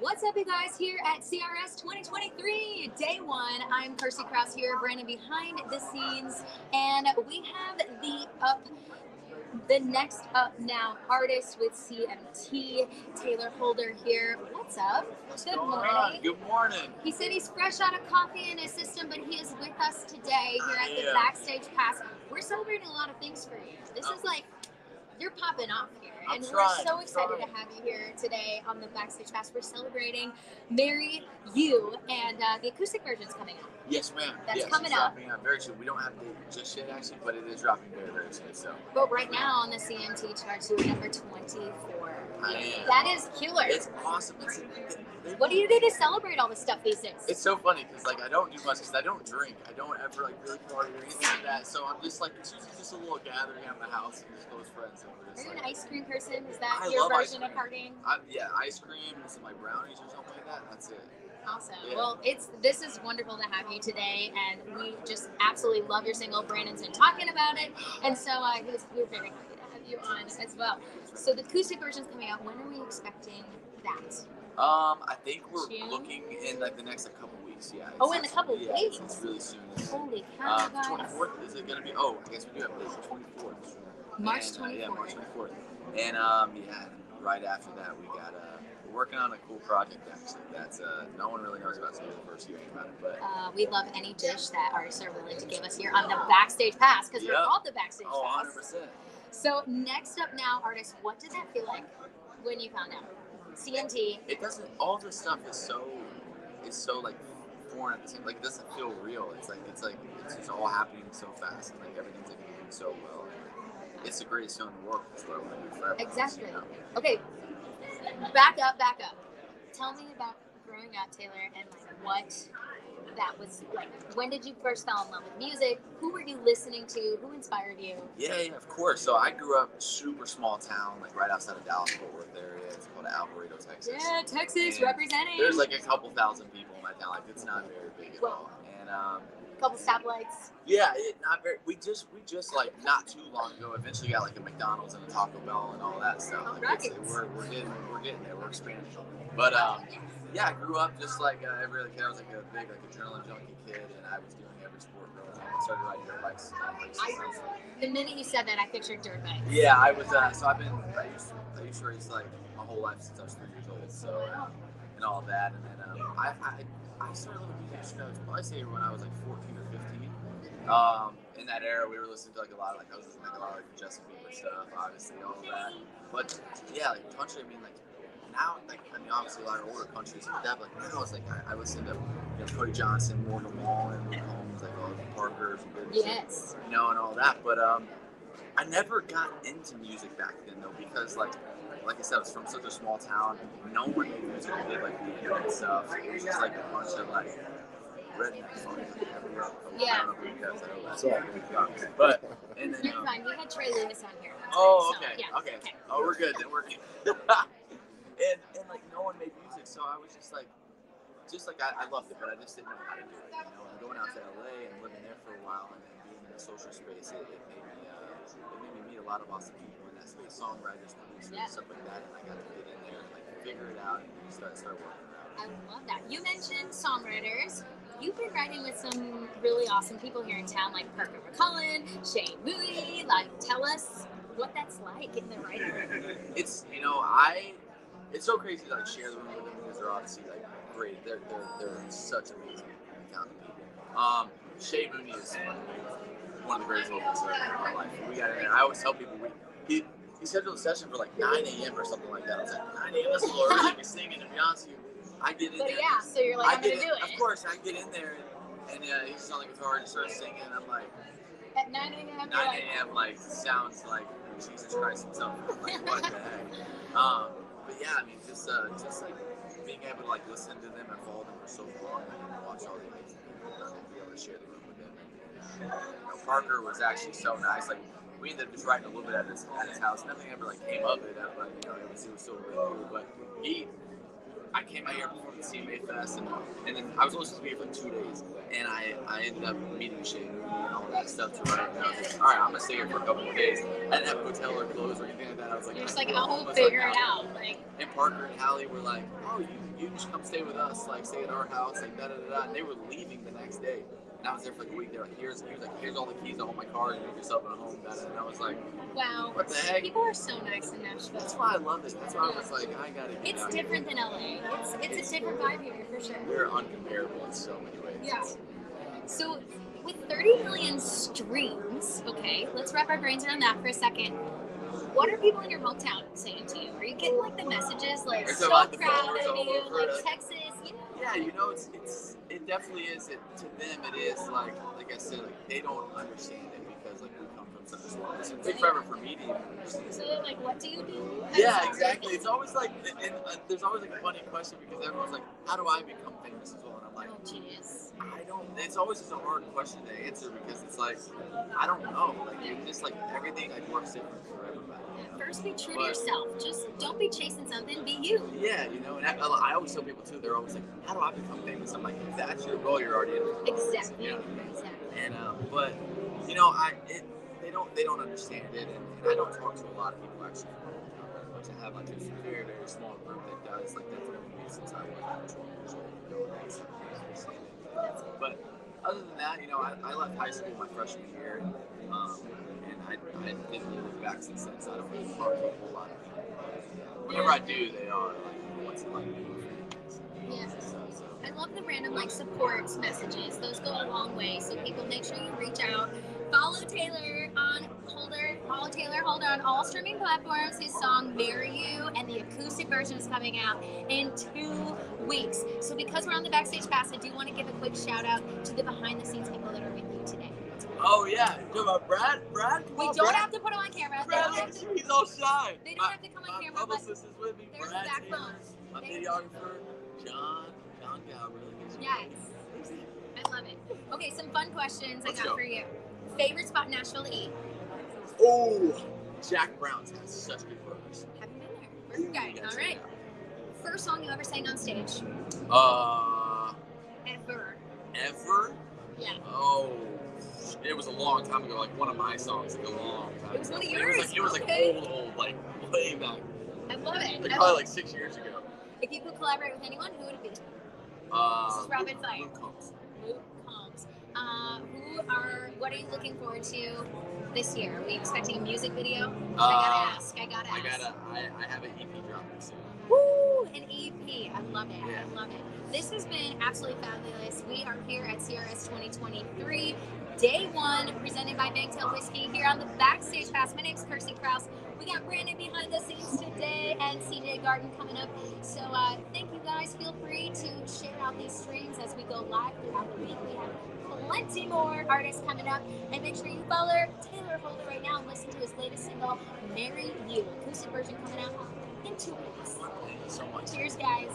What's up, you guys, here at CRS 2023, day one. I'm Kirsty Krause here, Brandon behind the scenes, and we have the up, the next up now artist with CMT, Tayler Holder here. What's up? What's Good morning. on? Good morning. He said he's fresh out of coffee in his system, but he is with us today here at the Backstage Pass. We're celebrating a lot of things for you. This is like you're popping off I'm and we're so I'm excited trying. to have you here today on the Backstage Pass. We're celebrating "Marry You," and uh, the acoustic version's coming out. Yes, ma'am. That's yes, coming it's up. dropping out very soon. We don't have the just yet, actually, but it is dropping very, very soon. So But right now on the CMT charts, you're number 24. I am. That is killer. it's awesome. It's, what do you do to celebrate all this stuff these days? It's so funny because like I don't do much because I don't drink. I don't ever like really party or anything like that. So I'm just like it's usually just a little gathering at my house and just close friends. And we're Are you an ice cream person? Is that I your version of partying? I, yeah, ice cream and some like brownies or something like that. That's it. Awesome. Yeah. Well, it's this is wonderful to have you today, and we just absolutely love your single. Brandon's been talking about it, and so uh, we're very happy to have you on as well. So the acoustic version's coming out. When are we expecting that? Um, I think we're June? looking in like the next like, couple weeks. Yeah. Oh, in a couple yeah, weeks? It's really soon. Holy cow, Um, guys! 24th is it gonna be? Oh, I guess we do have it. 24th. March And, uh, yeah, 24th. March 24th. And um, yeah, right after that we got uh, we're working on a cool project actually. That's uh, no one really knows about. So the first hearing about it, but Uh, we love any dish that artists are willing to give us here on the Backstage Pass because we're Yep. called the Backstage oh, 100 Pass. percent. So next up now, artists, what did that feel like when you found out? CMT. It doesn't. All this stuff is so. It's so like foreign at the same. Like it doesn't feel real. It's like it's like it's just all happening so fast and like everything's like moving so well. It's the greatest show in the world. That's what I want to do. Exactly. You know? Okay, back up, back up. Tell me about growing up, Tayler, and like what that was like. When did you first fall in love with music? Who were you listening to? Who inspired you? Yeah, yeah, of course. So I grew up super small town, like right outside of Dallas Fort Worth area. It's called Alvarado, Texas. Yeah, Texas And representing. There's like a couple thousand people in my town. Like it's not very big at all. And um, couple stoplights. yeah, it not very. We just we just like not too long ago eventually got like a McDonald's and a Taco Bell and all that stuff. Like, right. we're, we're getting we're getting there. We're expanding. But um, yeah, I grew up just like uh, every other kid. I was like a big like adrenaline junkie kid, and I was doing every sport growing up. I started riding dirt bikes. I- The minute you said that, I pictured dirt bikes. Yeah, I was. Uh, so I've been. I used to. I used to race like my whole life since I was three years old. So uh, and all that, and then um, I, I I started listening to music. Probably say when I was like 14 or 15. Um, in that era, we were listening to like a lot of like I was listening to like, a lot of like Justin Bieber stuff, obviously all of that. But yeah, like country. I mean, like now, like I mean, obviously a lot of older countries like that. But like now, it's like I, I listen to you know Cody Johnson, Morgan Wallen, Combs, like all the Parkers, and Yes. you know, and all that. But um, I never got into music back then though, because like, like I said, I was from such a small town. No one knew music did like the internet stuff. It was just like a bunch of like redneck songs. Yeah. I don't know if you guys know that. So, but and then. You're um, fine. We had Trey Lewis on here. Oh, time, so, okay, yeah, okay. Oh, we're good. Then we're good. and and like no one made music, so I was just like, just like I, I loved it, but I just didn't know how to do it. You know, and going out to LA and living there for a while, and then being in a social space, it, it made me uh, it made me meet a lot of awesome people in that space, songwriters, producers, Yeah. stuff like that, and I got to get in there and like figure it out and start start working. I love that. You mentioned songwriters. You've been writing with some really awesome people here in town, like Parker McCollum, Shane Moody. Like, tell us what that's like in the writing room. it's you know I it's so crazy to like share the room with them because they're obviously like great. They're they're they're such amazing talented people. Um, Shane Mooney is one of the greatest I've ever my life. We got in there. I always tell people we he he scheduled a session for like 9 a.m. or something like that. I was like 9 a.m. That's a little early to be singing. To be honest with you, I get in But there. yeah, so you're like, I I'm gonna get do it. Of course, I get in there and, and uh, he's on the guitar and starts singing. And I'm like. At 9 a.m., 9 a.m. like sounds like Jesus Christ himself. Like what the heck? Um, but yeah, I mean, just uh, just like being able to like listen to them and follow them for so long and watch all the amazing people and be able to share the room. And, Parker was actually so nice. Like we ended up just writing a little bit at his at his house. Nothing ever like came of it, but you know, it was it was still really cool. But he I came out here before the CMA Fest, and, and then I was only supposed to be here for two days, and I, I ended up meeting Shane and all that stuff to run. And I was like, all right, I'm gonna stay here for a couple of days. I didn't have a hotel or clothes or anything like that. I was like, You're just like, I'll figure it out. Like, And Parker and Hallie were like, oh, you, you just come stay with us, like stay at our house, like da da da da. And they were leaving the next day. And I was there for like a week. They're like, here's, he was like, here's all the keys to all my cars. Make yourself at home. And I was like, wow. what the heck? People are so nice in Nashville. That's why I love it. That's why I was like, I gotta get It's out here. different than LA. It's it's a different vibe here for sure. We're uncomparable in so many ways. Yeah. So with 30 million streams, okay, let's wrap our brains around that for a second. What are people in your hometown saying to you? Are you getting like the messages like It's so proud of you, like it. Yeah, you know, it's it's it definitely is. It, to them, it is like like I said, like they don't understand it distance. It took forever for me to even. So like, what do you do? Yeah, exactly. It's always like, and uh, there's always like a funny question because everyone's like, "How do I become famous as well?" And I'm like, Oh. I don't. It's always just a hard question to answer because it's like, I don't know. Like, it's just like everything like works different for everybody. you know? First, be true to yourself. Just don't be chasing something. Be you. Yeah, you know, and I, I always tell people too. They're always like, "How do I become famous?" I'm like, "If that's your goal, you're already in it." Exactly. Yeah. Exactly. And um, but you know, I it, don't they don't understand it, and, and I don't talk to a lot of people actually. much. Have like this very very small group that does like that for me since I was 12 years old. Know, and they understand it. But other than that, you know, I, I left high school my freshman year, um, and I, I didn't really look back since then. So I don't really talk to a whole lot of people. Whenever I do, they are like, "What's it like?" being famous?" Yeah. I love the random like support messages. Those go a long way. So people make sure you reach out. Follow Tayler on Holder. Follow Tayler Holder on all streaming platforms. His song "Marry You" and the acoustic version is coming out in two weeks. So because we're on the backstage pass, I do want to give a quick shout out to the behind the scenes people that are with you today. Oh yeah, you uh, talking about Brad? Brad? Come We on, don't Brad. have to put them on camera. They Brad, don't have look to- he's all shy. They don't My- have to come on my camera, but publicist is with me. there's Brad backbone. Taylor, my videographer, John. John Gow really gives Yes. I love it. Okay, some fun questions Let's I got go. for you. Favorite spot in Nashville to eat? Oh, Jack Brown's has such good burgers. Haven't been there. Burger guy. All right. First song you ever sang on stage? Uh, Ever. ever? Yeah. Oh, it was a long time ago. Like one of my songs, like a long time. It was one of ago. yours, It was like, it was okay. like old, old, like way back. I love it. Like I probably like six years ago. If you could collaborate with anyone, who would it be? Uh, This is fire. Luke Combs. Luke Combs. Uh, who are? What are you looking forward to this year? Are we expecting a music video? I Uh, gotta ask. I gotta ask. I gotta. I, I have an EP dropping soon. Woo! An EP. I love it. Yeah. I love it. This has been absolutely fabulous. We are here at CRS 2023, day one, presented by Bangtail Whiskey here on the backstage pass. My name's Kirsty Kraus. We got Brandon behind the scenes today and CJ Garden coming up. So uh, thank you guys. Feel free to share out these streams as we go live throughout the week. We have plenty more artists coming up. And make sure you follow Tayler Holder right now and listen to his latest single, Marry You. Acoustic version coming out in two weeks. So much. Cheers, guys.